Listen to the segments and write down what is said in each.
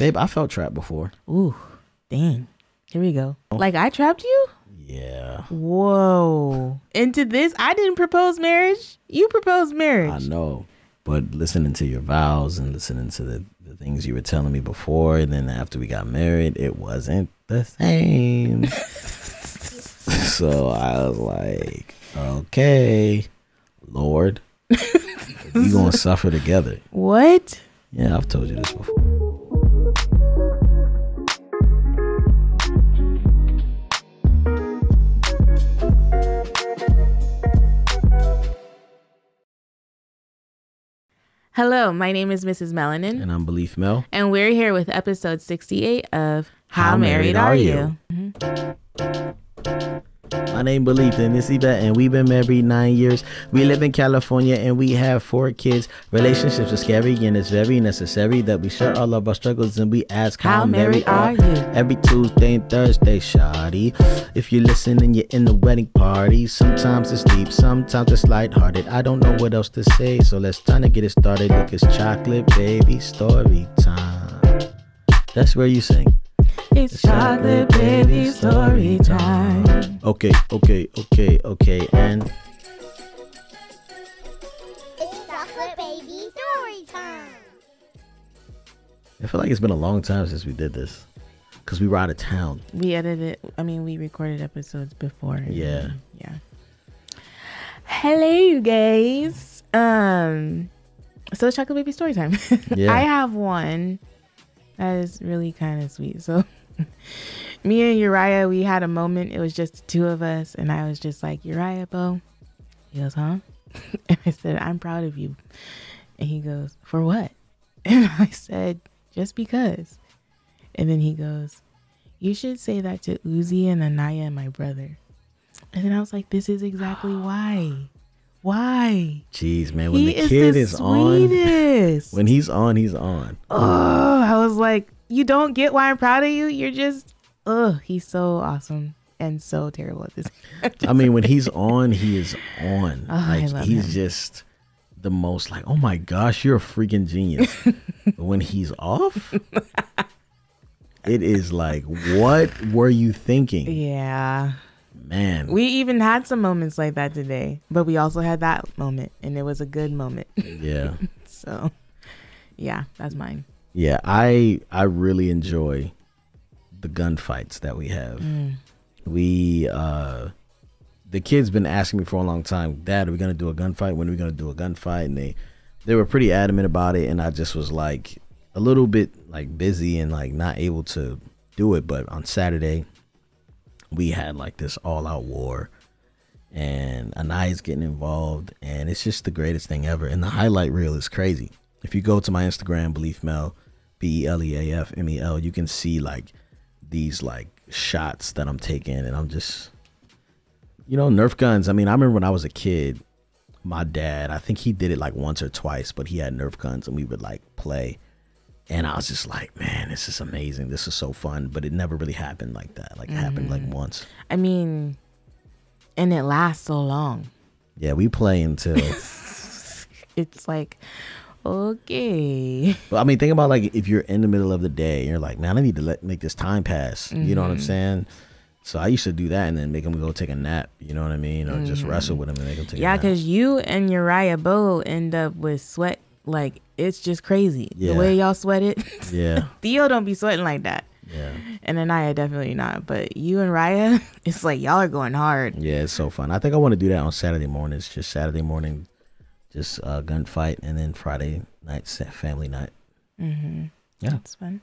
Babe, I felt trapped before. Ooh, dang. Here we go. Oh. Like I trapped you? Yeah. Whoa. Into this, I didn't propose marriage. You proposed marriage. I know. But listening to your vows and listening to the, the things you were telling me before, and then after we got married, it wasn't the same. so I was like, okay, Lord, we gonna suffer together. What? Yeah, I've told you this before. Hello, my name is Mrs. Melanin, And I'm Beleaf Mel. and we're here with episode 68 of How, Married, Are You? Mm-hmm. My name Beleaf and this Yvette, and we've been married nine years. We live in California and we have four kids. Relationships are scary and it's very necessary that we share all of our struggles and we ask how, How married are you? Every Tuesday and Thursday, shoddy. If you listen and you're in the wedding party, sometimes it's deep, sometimes it's lighthearted. I don't know what else to say, so let's try to get it started. Look, it's chocolate baby story time. That's where you sing. It's chocolate baby story time. Okay, okay, okay, okay, and. It's chocolate baby story time. I feel like it's been a long time since we did this because we were out of town. We edited, I mean, we recorded episodes before. Yeah. Yeah. Hello, you guys. Um, so it's chocolate baby story time. Yeah. I have one that is really kind of sweet. So, me and Uriah, we had a moment. It was just the two of us, and I was just like, Uriah, Bo. He goes, huh? and I said, I'm proud of you. And he goes, for what? And I said, just because. And then he goes, you should say that to Uzi and Anaya and my brother. And then I was like, this is exactly why. Why? Jeez, man, when he the is kid the is on, when he's on, he's on. oh, I was like, you don't get why I'm proud of you. You're just, oh, he's so awesome and so terrible at this. I mean, when he's on, he is on. Oh, I like he's him. just the most like, oh my gosh, you're a freaking genius. but when he's off, it is like, what were you thinking, yeah. Man? We even had some moments like that today, but we also had that moment, and it was a good moment. yeah, so, yeah, that's mine. yeah. I I really enjoy the gunfights that we have. We uh the kids been asking me for a long time, Dad, are we gonna do a gunfight? When are we gonna do a gunfight? And they they were pretty adamant about it, and I just was like a little bit like busy and like not able to do it. But on Saturday, we had like this all out war, and Anaya's getting involved, and it's just the greatest thing ever. And the highlight reel is crazy. If you go to my Instagram, Beleaf Mel, B E L E A F M E L, you can see like these like shots that I'm taking, and I'm just you know, Nerf guns. I mean, I remember when I was a kid, my dad, I think he did it like once or twice, but he had Nerf guns and we would like play. And I was just like, man, this is amazing. This is so fun. But it never really happened like that. Like, it happened like mm. once. I mean, and it lasts so long. Yeah, we play until. It's like, okay. well, I mean, think about like if you're in the middle of the day and you're like, man, I need to let make this time pass. You know what I'm mm-hmm. saying? So I used to do that and then make him go take a nap. You know what I mean? Or just wrestle mm-hmm. with him and make him take Yeah, because you and Uriah Bo end up with sweat. Like, it's just crazy. Yeah. The way y'all sweat it. Yeah, Theo don't be sweating like that. yeah. And Anaya definitely not. But you and Raya, it's like y'all are going hard. Yeah, it's so fun. I think I want to do that on Saturday mornings. Just Saturday morning, just uh, gunfight, and then Friday night family night. Mm-hmm. Yeah. It's fun.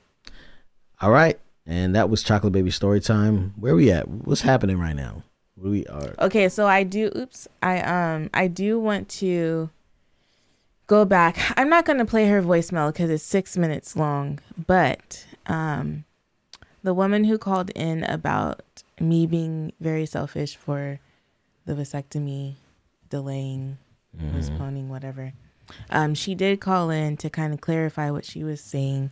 All right, and that was Chocolate Baby story time. Where we at? What's happening right now? We are? Okay, so I do oops. I um I do want to go back. I'm not gonna play her voicemail because it's six minutes long, but um the woman who called in about me being very selfish for the vasectomy delaying, postponing, whatever. Um, she did call in to kind of clarify what she was saying.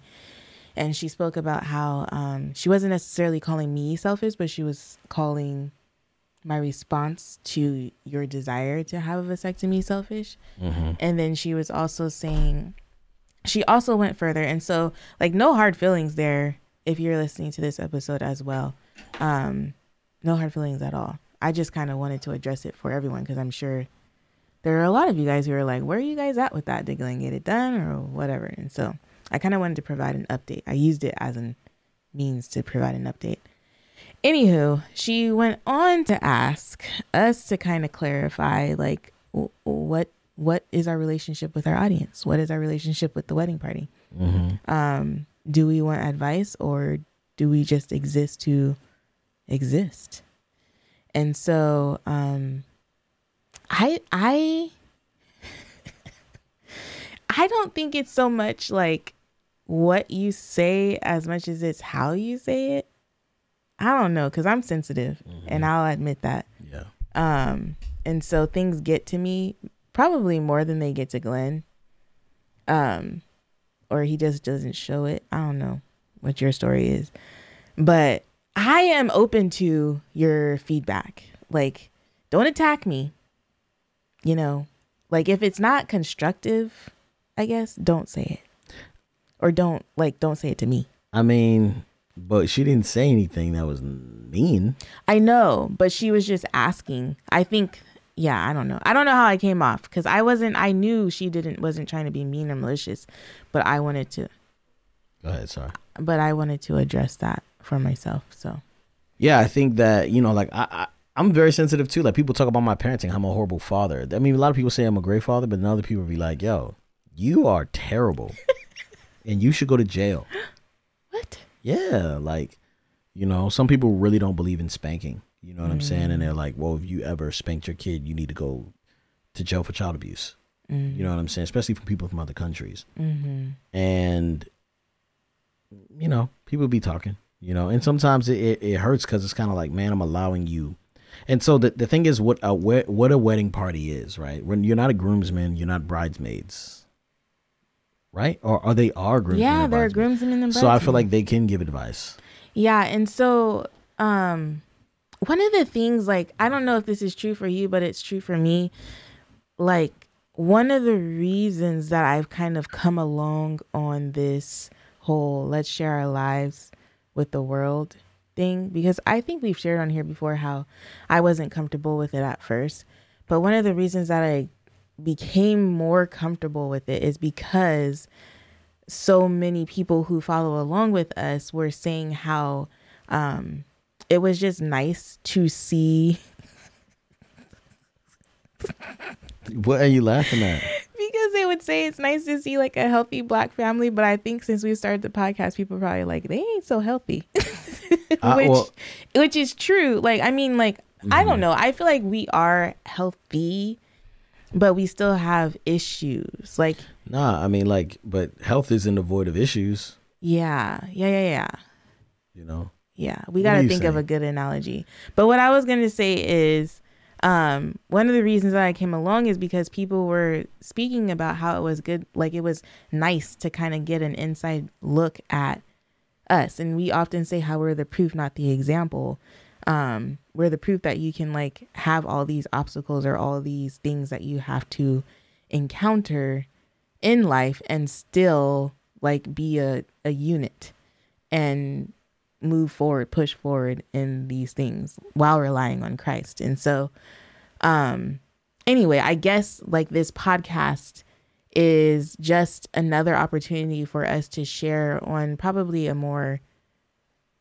And she spoke about how um, she wasn't necessarily calling me selfish, but she was calling my response to your desire to have a vasectomy selfish. And then she was also saying she also went further. And so like no hard feelings there if you're listening to this episode as well. Um no hard feelings at all. I just kind of wanted to address it for everyone because i'm sure there are a lot of you guys who are like where are you guys at with that? Did glenn get it done or whatever? And so i kind of wanted to provide an update. I used it as a means to provide an update anywho she went on to ask us to kind of clarify like what what is our relationship with our audience? What is our relationship with the wedding party? Um, do we want advice or do we just exist to exist? And so, um, I, I, I don't think it's so much like what you say as much as it's how you say it. I don't know because I'm sensitive and I'll admit that. Yeah. Um, and so things get to me probably more than they get to Glenn. Um, or he just doesn't show it. I don't know what your story is, but I am open to your feedback. Like, don't attack me. You know, like if it's not constructive, I guess don't say it, or don't like don't say it to me. I mean, but she didn't say anything that was mean. I know, but she was just asking. I think yeah, I don't know. I don't know how I came off cuz I wasn't I knew she didn't wasn't trying to be mean or malicious, but I wanted to Go ahead, sorry. but I wanted to address that for myself. So, Yeah, I think that you know, like I, I I'm very sensitive too. Like people talk about my parenting, I'm a horrible father. I mean, a lot of people say I'm a great father, but then other people be like, "Yo, you are terrible, and you should go to jail." what? Yeah, like you know, some people really don't believe in spanking. You know what I'm saying? And they're like, "Well, if you ever spanked your kid, you need to go to jail for child abuse." You know what I'm saying? Especially for people from other countries. Mhm. and you know people be talking you know and sometimes it, it, it hurts because it's kind of like man i'm allowing you and so the, the thing is what a what a wedding party is right when you're not a groomsman you're not bridesmaids right or are they are groomsmen Yeah, and there are bridesmaids? groomsmen and so i feel like they can give advice Yeah, and so um one of the things like I don't know if this is true for you, but it's true for me. Like one of the reasons that I've kind of come along on this whole let's share our lives with the world thing because I think we've shared on here before how I wasn't comfortable with it at first. But one of the reasons that I became more comfortable with it is because so many people who follow along with us were saying how um it was just nice to see what are you laughing at? Because they would say it's nice to see like a healthy black family but i think since we started the podcast people probably like they ain't so healthy. Uh, which well- which is true. Like i mean like i Mm-hmm. don't know. I feel like we are healthy but we still have issues. Like nah i mean like but health isn't devoid of issues. Yeah yeah yeah yeah. You know? Yeah, we got to think of a good analogy. But what I was going to say is um one of the reasons that I came along is because people were speaking about how it was good like it was nice to kind of get an inside look at us. And we often say how we're the proof not the example. Um the proof that you can like have all these obstacles or all these things that you have to encounter in life and still like be a a unit and move forward, push forward in these things while relying on Christ. And so, um, anyway, I guess like this podcast is just another opportunity for us to share on probably a more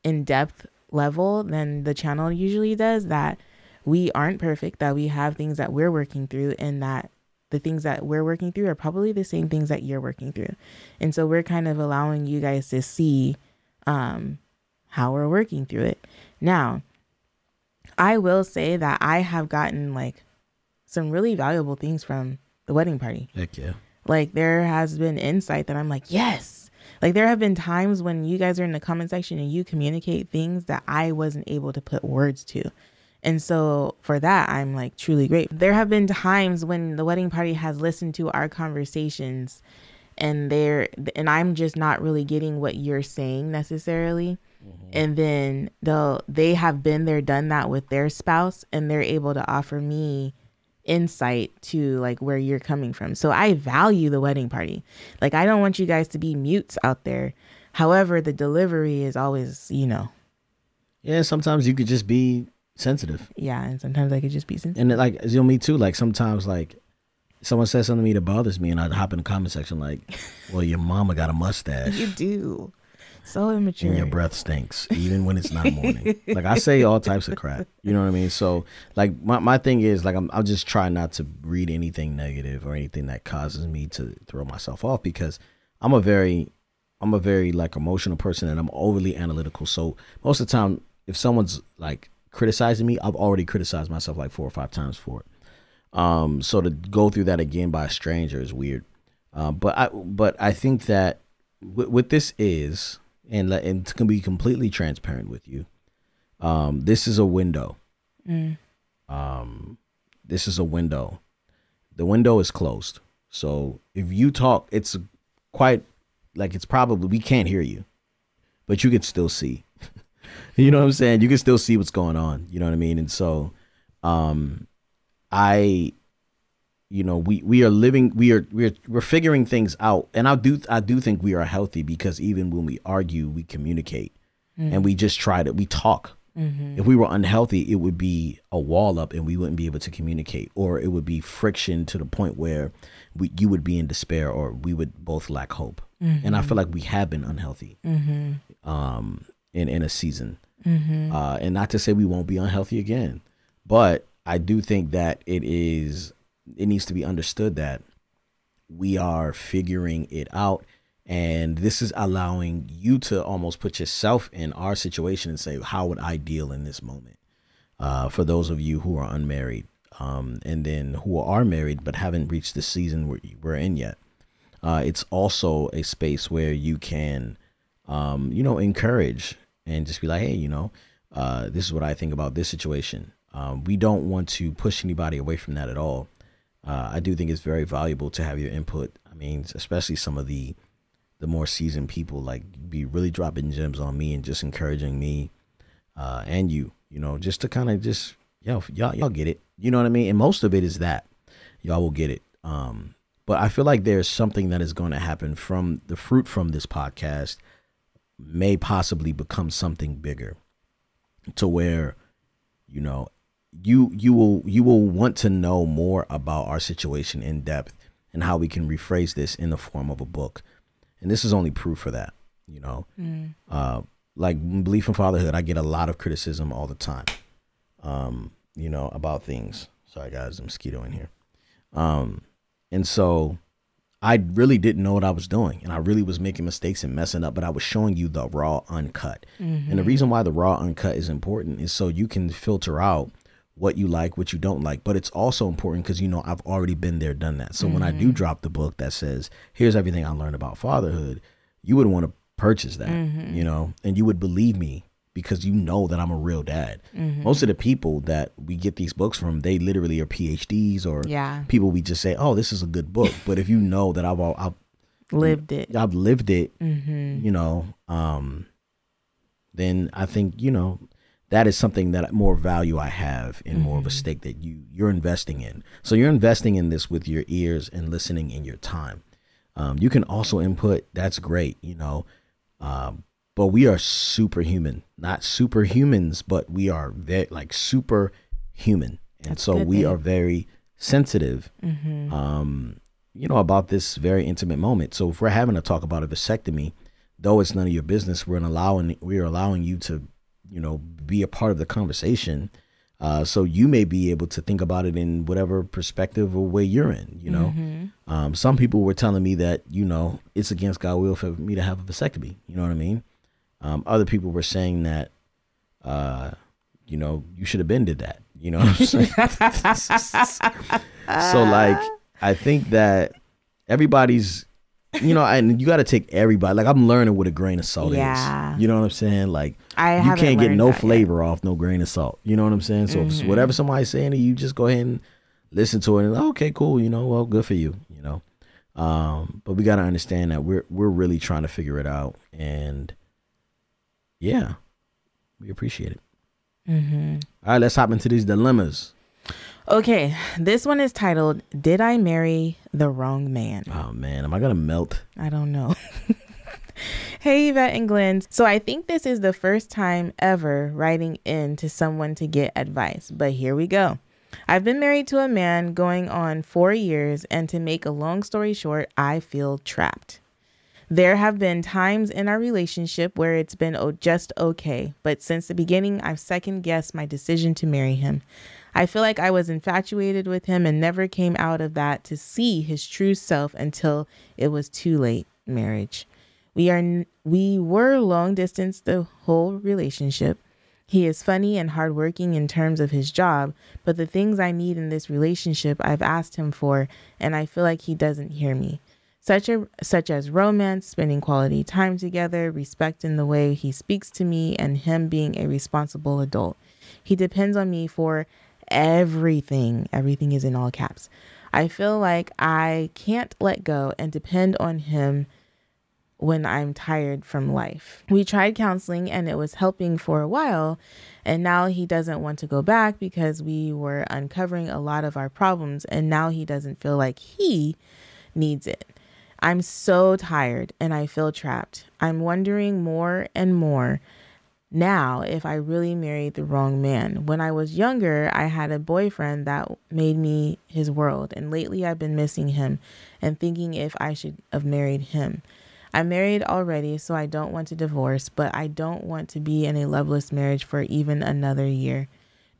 in depth level than the channel usually does. That we aren't perfect, that we have things that we're working through, and that the things that we're working through are probably the same things that you're working through. And so we're kind of allowing you guys to see um, how we're working through it. Now, I will say that I have gotten like some really valuable things from the wedding party. heck yeah Like there has been insight that I'm like, yes. Like there have been times when you guys are in the comment section and you communicate things that I wasn't able to put words to. And so for that, I'm like truly grateful. There have been times when the wedding party has listened to our conversations and they're and I'm just not really getting what you're saying necessarily. Mm-hmm. And then they'll they have been there, done that with their spouse, and they're able to offer me insight to like where you're coming from. So I value the wedding party. Like I don't want you guys to be mutes out there. However, the delivery is always, you know, Yeah, sometimes you could just be sensitive. yeah, and sometimes I could just be sensitive. And like you know, me too. Like sometimes, like someone says something to me that bothers me, and I'd hop in the comment section like, "Well, your mama got a mustache, You do. So immature. and your breath stinks, even when it's not morning." like I say all types of crap. You know what I mean? So like my my thing is like I'm I'll just try not to read anything negative or anything that causes me to throw myself off because I'm a very I'm a very like emotional person and I'm overly analytical. So most of the time, if someone's like criticizing me, I've already criticized myself like four or five times for it. Um, so to go through that again by a stranger is weird. Um, but I but I think that what, what this is, and let- and to be completely transparent with you, um, this is a window. Um, this is a window. The window is closed. So if you talk, it's quite like it's probably we can't hear you, but you can still see. you know what I'm saying? You can still see what's going on. You know what I mean? And so, um, I, you know, we we are living, we are we're we're figuring things out, and I do I do think we are healthy because even when we argue, we communicate, mm. and we just try to we talk. Mm-hmm. If we were unhealthy, it would be a wall up, and we wouldn't be able to communicate, or it would be friction to the point where we you would be in despair, or we would both lack hope. And I feel mm-hmm. like we have been unhealthy mm-hmm. um, in in a season, uh, and not to say we won't be unhealthy again, but I do think that it is it needs to be understood that we are figuring it out, and this is allowing you to almost put yourself in our situation and say, how would I deal in this moment? Uh, for those of you who are unmarried, um, and then who are married but haven't reached the season we're, in yet. Uh, it's also a space where you can, um, you know, encourage and just be like, hey, you know, uh, this is what I think about this situation. Um, we don't want to push anybody away from that at all. Uh, I do think it's very valuable to have your input. I mean, especially some of the the more seasoned people, like be really dropping gems on me and just encouraging me uh, and you, you know, just to kind of just yo, y'all y'all get it. You know what I mean? And most of it is that y'all will get it. Um, but I feel like there's something that is going to happen from the fruit from this podcast may possibly become something bigger to where you know you you will you will want to know more about our situation in depth and how we can rephrase this in the form of a book. And this is only proof for that you know? Uh like Beleaf in Fatherhood i get a lot of criticism all the time um you know about things. Sorry guys a mosquito in here. Um and so I really didn't know what I was doing and I really was making mistakes and messing up, but I was showing you the raw uncut. And the reason why the raw uncut is important is so you can filter out what you like, what you don't like. But it's also important because you know I've already been there, done that. So when I do mm-hmm. drop the book that says, here's everything I learned about fatherhood, you would want to purchase that, mm-hmm. you know, and you would believe me because you know that I'm a real dad. Mm-hmm. Most of the people that we get these books from, they literally are PhDs or Yeah. people we just say, "Oh, this is a good book." But if you know that I've al- I've, Lived it. I've lived it, you know, um, then I think you know that is something that more value I have in more of a stake that you you're investing in. So you're investing in this with your ears and listening in your time. Um, you can also input. That's great, you know. Um, but we are superhuman, not superhumans, but we are very like superhuman, and That's so good, we babe. are very sensitive. Um, you know about this very intimate moment. So if we're having a talk about a vasectomy, though it's none of your business, we're allowing we're allowing you to, you know, be a part of the conversation. Uh, so you may be able to think about it in whatever perspective or way you're in. You know, um, some people were telling me that you know it's against God will for me to have a vasectomy. You know what I mean? Um, other people were saying that, uh, you know, you should have been did that. You know what I'm saying? so like, I think that everybody's, you know, and you got to take everybody. Like I'm learning what a grain of salt Yeah. is. You know what I'm saying? Like I you can't get no that yet. flavor off no grain of salt. You know what I'm saying? So if whatever somebody's saying to you, just go ahead and listen to it. And okay, cool. You know, well, good for you. You know, um, but we got to understand that we're we're really trying to figure it out, and yeah, we appreciate it. Mm-hmm. All right, let's hop into these dilemmas. Okay, this one is titled Did I Marry the Wrong Man? Oh man, am I gonna melt? I don't know. hey, Yvette and Glenn. So I think this is the first time ever writing in to someone to get advice, but here we go. I've been married to a man going on four years, and to make a long story short, I feel trapped. There have been times in our relationship where it's been oh, just okay, but since the beginning, I've second guessed my decision to marry him. I feel like I was infatuated with him and never came out of that to see his true self until it was too late marriage. We are we were long distance the whole relationship. He is funny and hardworking in terms of his job, but the things I need in this relationship I've asked him for and I feel like he doesn't hear me. Such a such as romance, spending quality time together, respect in the way he speaks to me and him being a responsible adult. He depends on me for everything. Everything is in all caps. I feel like I can't let go and depend on him when I'm tired from life. We tried counseling and it was helping for a while, and now he doesn't want to go back because we were uncovering a lot of our problems, and now he doesn't feel like he needs it. I'm so tired and I feel trapped. I'm wondering more and more now if I really married the wrong man. When I was younger, I had a boyfriend that made me his world, and lately I've been missing him and thinking if I should have married him. I'm married already, so I don't want to divorce, but I don't want to be in a loveless marriage for even another year.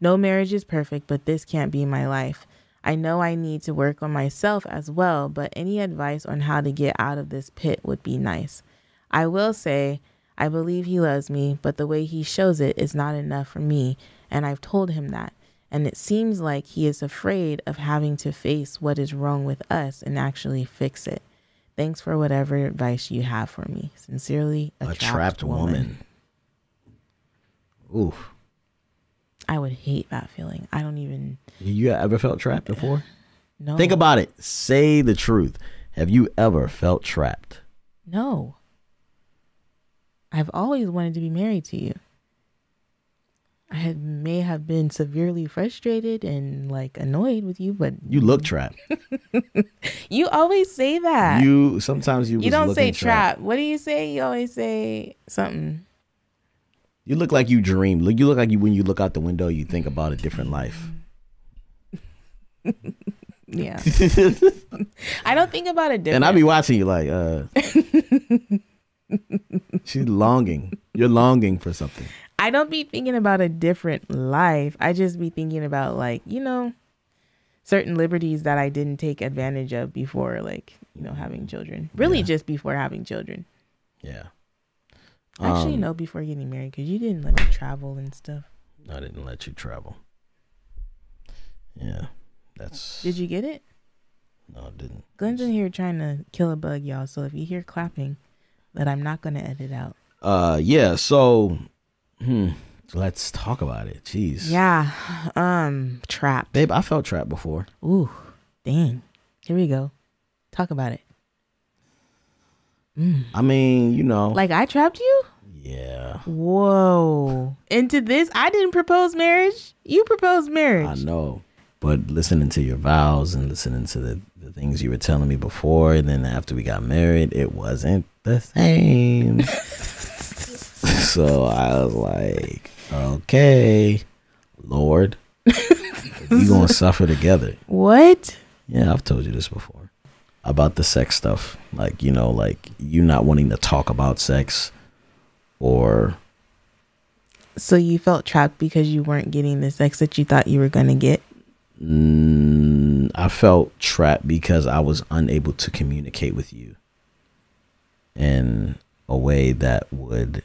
No marriage is perfect, but this can't be my life. I know I need to work on myself as well, but any advice on how to get out of this pit would be nice. I will say, I believe he loves me, but the way he shows it is not enough for me, and I've told him that. And it seems like he is afraid of having to face what is wrong with us and actually fix it. Thanks for whatever advice you have for me. Sincerely, a, A trapped, trapped woman. woman. Oof. I would hate that feeling. I don't even You ever felt trapped uh, before? no. Think about it. Say the truth. Have you ever felt trapped? No. I've always wanted to be married to you. I had, may have been severely frustrated and like annoyed with you, but You look trapped. you always say that. You sometimes you You don't say looking trap. What do you say? You always say something. You look like you dream. Look, you look like you when you look out the window, you think about a different life. Yeah. I don't think about a different. and I be watching you like, uh, she's longing. You're longing for something. I don't be thinking about a different life. I just be thinking about like, you know, certain liberties that I didn't take advantage of before like, you know, having children. Really Yeah. just before having children. Yeah. Actually, Um, no, before getting married cuz you didn't let me travel and stuff. I didn't let you travel. Yeah, that's. Did you get it? No, I didn't. Glenn's in here trying to kill a bug, y'all. So if you hear clapping, that I'm not going to edit out. Uh, yeah. So, hmm. Let's talk about it. Jeez. Yeah. Um, trapped. babe. I felt trapped before. Ooh, dang. Here we go. Talk about it. I mean, you know. Like I trapped you? yeah. Whoa. Into this? I didn't propose marriage. You proposed marriage. I know. But listening to your vows and listening to the, the things you were telling me before, and then after we got married, it wasn't the same. so I was like, okay, Lord, we gonna suffer together. What? Yeah, I've told you this before about the sex stuff. Like, you know, like you not wanting to talk about sex or So you felt trapped because you weren't getting the sex that you thought you were going to get? Mm, I felt trapped because I was unable to communicate with you in a way that would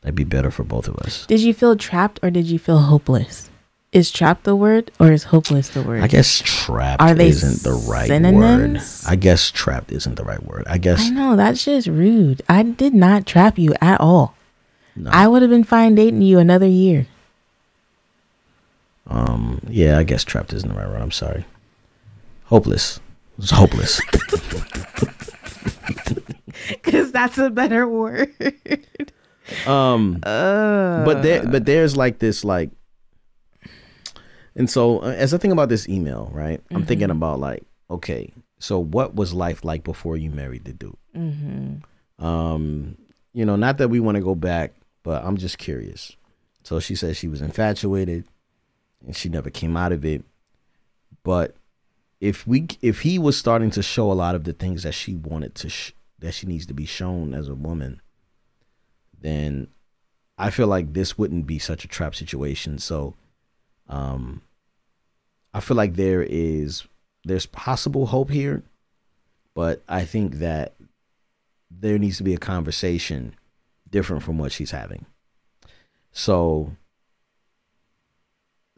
that'd be better for both of us. Did you feel trapped or did you feel hopeless? Is trapped the word or is hopeless the word? I guess trapped Are they isn't the right synonyms? word. I guess trapped isn't the right word. I guess I know, that's just rude. I did not trap you at all. no. I would have been fine dating you another year. Um yeah, I guess trapped isn't the right word. I'm sorry. Hopeless. It's hopeless. Because that's a better word. um Uh, but there but there's like this like And so uh, as I think about this email, right, I'm thinking about like, okay, so what was life like before you married the dude? Mm-hmm. Um, you know, not that we want to go back, but I'm just curious. So she says she was infatuated and she never came out of it. But if we if he was starting to show a lot of the things that she wanted to that she needs to be shown as a woman, then I feel like this wouldn't be such a trap situation. So um I feel like there is there's possible hope here, but I think that there needs to be a conversation different from what she's having. So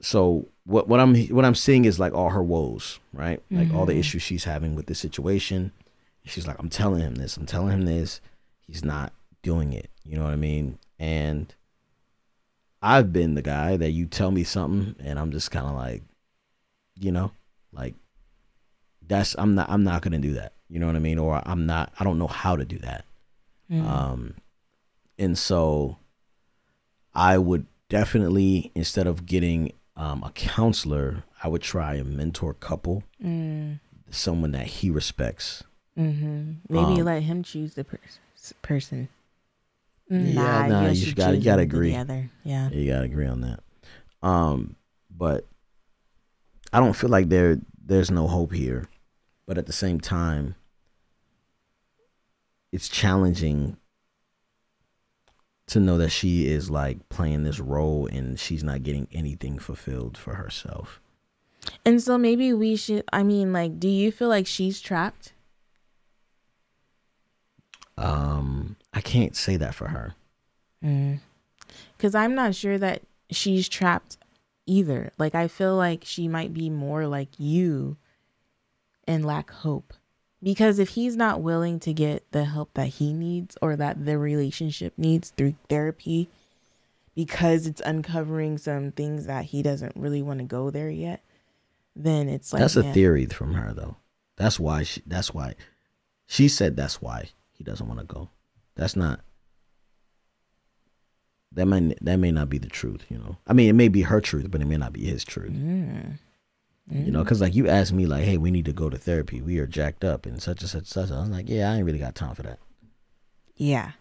so what what I'm what I'm seeing is like all her woes, right? Like all the issues she's having with the situation. She's like, I'm telling him this, I'm telling him this. He's not doing it. You know what I mean? And I've been the guy that you tell me something and I'm just kind of like, you know, like that's I'm not I'm not gonna do that. You know what I mean? Or I'm not I don't know how to do that. Um and so I would definitely instead of getting um, a counselor, I would try a mentor couple, Mm. someone that he respects. Mm-hmm. Maybe Um, let him choose the pers- person. Yeah, nah, you gotta- you gotta agree. Together. Yeah. You gotta agree on that. Um, but I don't feel like there there's no hope here. But at the same time, it's challenging to know that she is like playing this role and she's not getting anything fulfilled for herself. And so maybe we should. I mean, like, do you feel like she's trapped? Um, I can't say that for her. Mm. Because I'm not sure that she's trapped either. Like, I feel like she might be more like you and lack hope. Because if he's not willing to get the help that he needs or that the relationship needs through therapy, because it's uncovering some things that he doesn't really want to go there yet, then it's like that's a man, theory from her though. That's why she that's why she said that's why he doesn't want to go. That's not that may that may not be the truth, you know. I mean, it may be her truth, but it may not be his truth. Mm. You know, because like you asked me, like, "Hey, we need to go to therapy. We are jacked up and such and such and such." I was like, "Yeah, I ain't really got time for that." Yeah.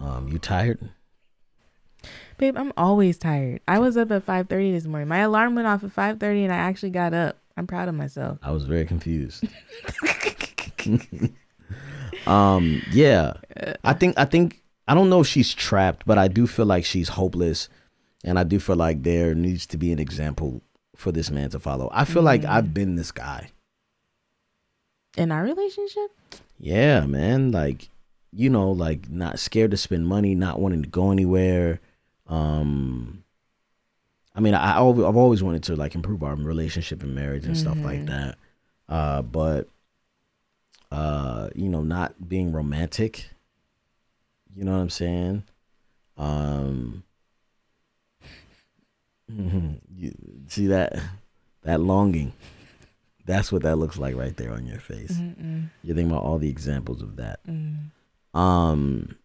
Um, you tired? Babe, I'm always tired. I was up at 5:30 this morning. My alarm went off at 5:30 and I actually got up. I'm proud of myself. I was very confused. um, yeah, I think I think I don't know if she's trapped, but I do feel like she's hopeless, and I do feel like there needs to be an example for this man to follow. I feel like I've been this guy. In our relationship? Yeah, man. Like, you know, like not scared to spend money, not wanting to go anywhere. Um, I mean, I, I've I've always wanted to like improve our relationship and marriage and stuff like that. Uh, but, uh, you know, not being romantic. You know what I'm saying? Um, you see that that longing. That's what that looks like right there on your face. You think about all the examples of that. Um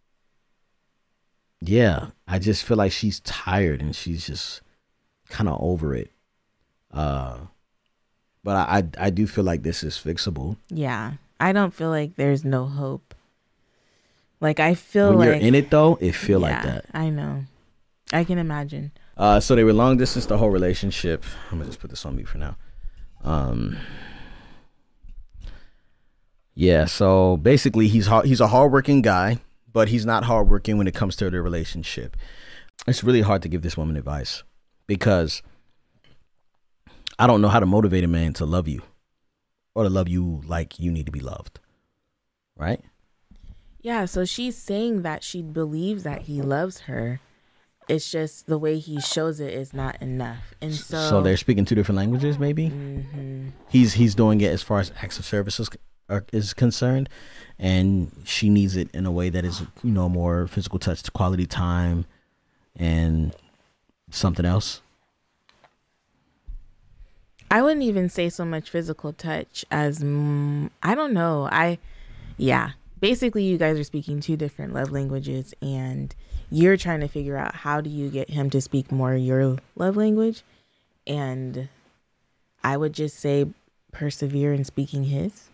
yeah, I just feel like she's tired and she's just kind of over it. Uh but I, I I do feel like this is fixable. Yeah. I don't feel like there's no hope. Like I feel when like you're in it though, it feel like that. I know. I can imagine. Uh, so they were long distance the whole relationship. I'm gonna just put this on mute for now. Um, yeah. So basically, he's he's a hardworking guy, but he's not hardworking when it comes to the relationship. It's really hard to give this woman advice because I don't know how to motivate a man to love you or to love you like you need to be loved. Right? Yeah, so she's saying that she believes that he loves her. It's just the way he shows it is not enough. And so, So they're speaking two different languages, maybe. Mm-hmm. He's he's doing it as far as acts of services are, is concerned, and she needs it in a way that is you know more physical touch, to quality time, and something else. I wouldn't even say so much physical touch as mm, I don't know. I yeah, basically you guys are speaking two different love languages and you're trying to figure out how do you get him to speak more your love language and I would just say persevere in speaking his.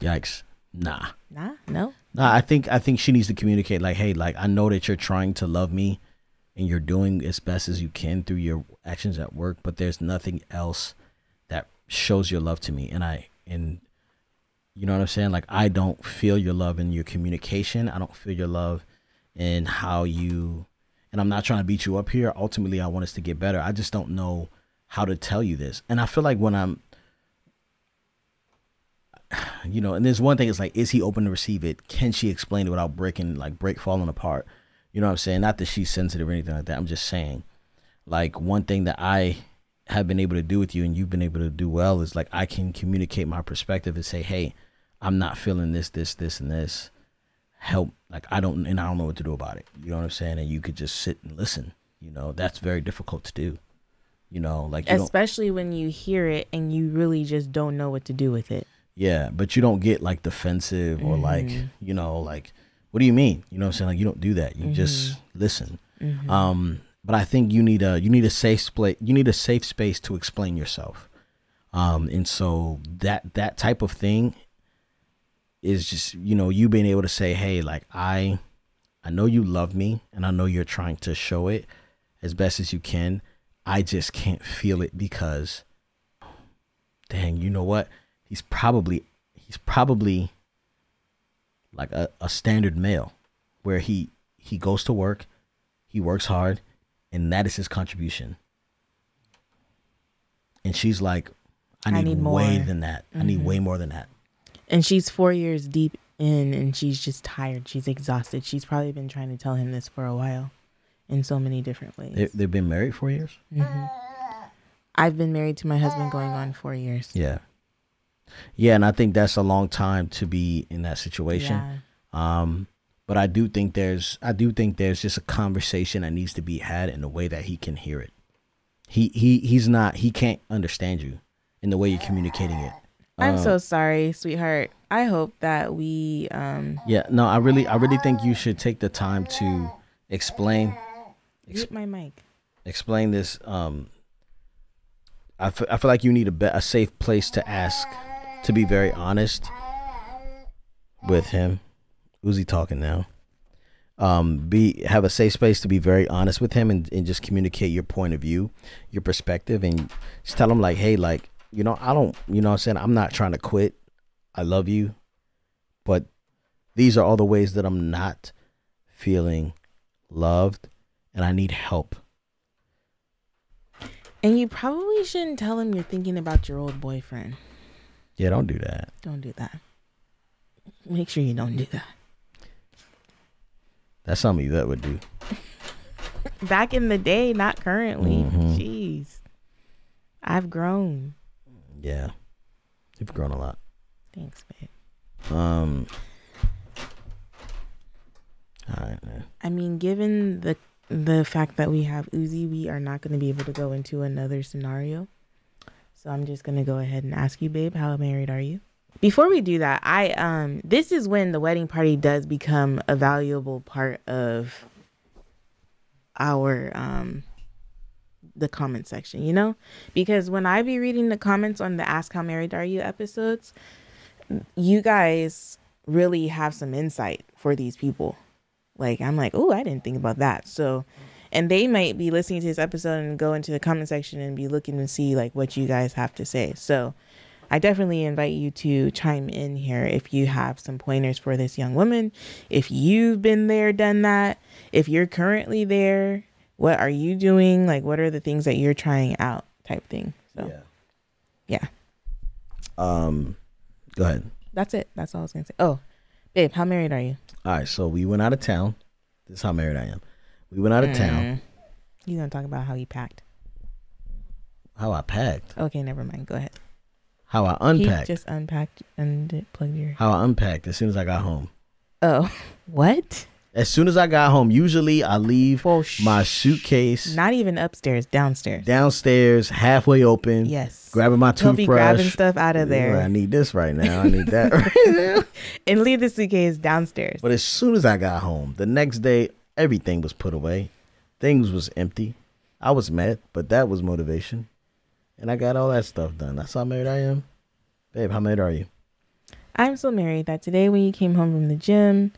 Yikes. Nah. Nah, no. Nah, I think I think she needs to communicate like, hey, like I know that you're trying to love me and you're doing as best as you can through your actions at work, but there's nothing else that shows your love to me. And I and you know what I'm saying? Like I don't feel your love in your communication. I don't feel your love in how you and I'm not trying to beat you up here. Ultimately I want us to get better. I just don't know how to tell you this. And I feel like when I'm you know, and there's one thing. It's like, is he open to receive it? Can she explain it without breaking, like, break falling apart? You know what I'm saying? Not that she's sensitive or anything like that. I'm just saying, like, one thing that I have been able to do with you and you've been able to do well is like I can communicate my perspective and say, hey, I'm not feeling this, this, this, and this. Help, like I don't, and I don't know what to do about it. You know what I'm saying? And you could just sit and listen. You know, that's very difficult to do. You know, like you especially when you hear it and you really just don't know what to do with it. Yeah, but you don't get like defensive or like, you know, like what do you mean? You know what I'm saying? Like you don't do that. You just listen. Um but I think you need a you need a safe space you need a safe space to explain yourself. Um and so that that type of thing is just, you know, you being able to say, "Hey, like I I know you love me and I know you're trying to show it as best as you can. I just can't feel it because dang, you know what? He's probably he's probably like a, a standard male where he he goes to work, he works hard, and that is his contribution. And she's like, I I need, need way more. than that. I need mm-hmm. way more than that. And she's four years deep in and she's just tired. She's exhausted. She's probably been trying to tell him this for a while in so many different ways. They, they've been married four years. I've been married to my husband going on four years. Yeah. Yeah, and I think that's a long time to be in that situation. Yeah. Um, but I do think there's I do think there's just a conversation that needs to be had in a way that he can hear it. He he he's not he can't understand you in the way you're communicating it. I'm Um, so sorry, sweetheart. I hope that we um Yeah, no, I really I really think you should take the time to explain mute my mic. explain this um I I feel like you need a be- a safe place to ask to be very honest with him who's he talking now um be have a safe space to be very honest with him and, and just communicate your point of view your perspective and just tell him like hey like you know i don't you know what i'm saying i'm not trying to quit i love you but these are all the ways that i'm not feeling loved and i need help And you probably shouldn't tell him you're thinking about your old boyfriend. yeah don't do that Don't do that. Make sure you don't do that. That's something that would do. Back in the day, not currently. Mhm. Jeez. I've grown. Yeah. You've grown a lot. Thanks, babe. Um All right, man. I mean, given the the fact that we have Uzi, we are not going to be able to go into another scenario. So I'm just going to go ahead and ask you, babe, how married are you? Before we do that, I um this is when the wedding party does become a valuable part of our um the comment section, you know? Because when I be reading the comments on the Ask How Married Are You episodes, you guys really have some insight for these people. Like I'm like, oh, I didn't think about that. So, and they might be listening to this episode and go into the comment section and be looking to see like what you guys have to say. So, I definitely invite you to chime in here if you have some pointers for this young woman. If you've been there, done that. If you're currently there, what are you doing? Like, what are the things that you're trying out? Type thing. So, yeah, Um go ahead. that's it. That's all I was gonna say. Oh, babe, how married are you? All right, so we went out of town. This is how married I am. We went out of town. You gonna talk about how you packed? How I packed. Okay, never mind. Go ahead. How I He unpacked. just unpacked and plugged your. how I unpacked as soon as I got home. Oh, what? As soon as I got home, usually I leave oh, Well, sh- my suitcase Not even upstairs, downstairs. downstairs, halfway open. Yes. Grabbing my He'll toothbrush. be grabbing stuff out of there I need this right now. I need that right now. and leave the suitcase downstairs. But as soon as I got home, the next day, everything was put away. Things was empty. I was mad, but that was motivation. And I got all that stuff done. That's how married I am. Babe, how married are you? I'm so married that today when you came home from the gym,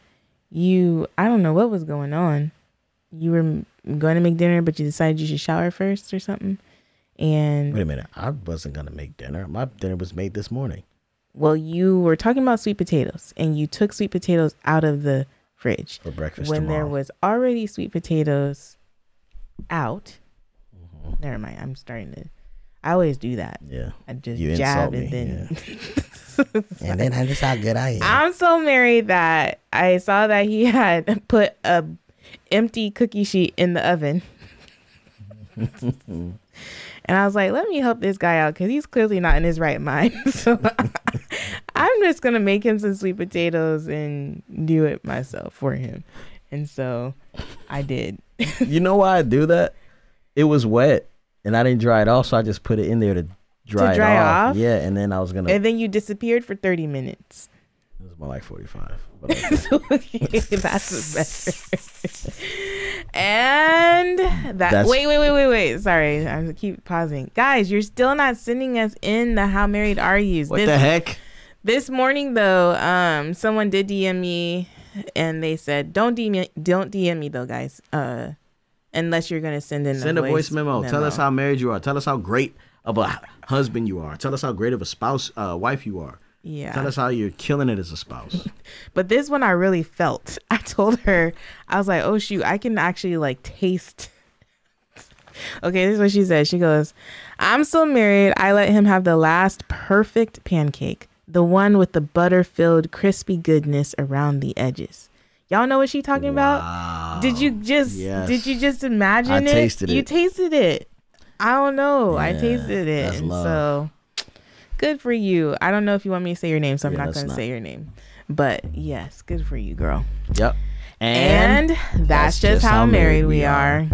you I don't know what was going on. You were going to make dinner, but you decided you should shower first or something. And Wait a minute. I wasn't going to make dinner. My dinner was made this morning. well, you were talking about sweet potatoes, and you took sweet potatoes out of the fridge For breakfast when there was already sweet potatoes out. Mm-hmm. Never mind. I'm starting to. I always do that. Yeah. I just You jab and then. And then that's how good I am. I'm so married that I saw that he had put a empty cookie sheet in the oven. and I was like, let me help this guy out because he's clearly not in his right mind. so I'm just going to make him some sweet potatoes and do it myself for him. And so I did. you know why I do that? It was wet and I didn't dry it off, so I just put it in there to dry, dry it off. off? Yeah, and then I was gonna. And then you disappeared for 30 minutes. it was more like forty-five. But okay. That's better. and that That's- wait, wait, wait, wait, wait. Sorry, I keep pausing. Guys, you're still not sending us in the how married are you? what this, the heck? This morning though, um, someone did DM me and they said, Don't DM me don't DM me though, guys. Uh unless you're gonna send in Send a voice memo. Tell us how married you are. Tell us how great of a husband you are. Tell us how great of a spouse, uh, wife you are. Yeah. Tell us how you're killing it as a spouse. But this one I really felt. I told her, I was like, oh shoot, I can actually like taste. okay, this is what she said. She goes, I'm still married. I let him have the last perfect pancake, the one with the butter filled crispy goodness around the edges. Y'all know what she talking about? Did you just Yes. did you just imagine I it? tasted You tasted it. I don't know. I tasted it. that's so good for you. I don't know if you want me to say your name, so I'm Yeah, not gonna not. say your name. But yes, good for you, girl. Yep. And, that's, just, how, married we are.